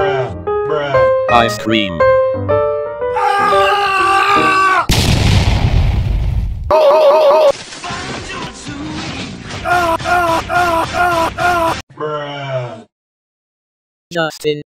Bruh. Bruh. Ice cream. Justin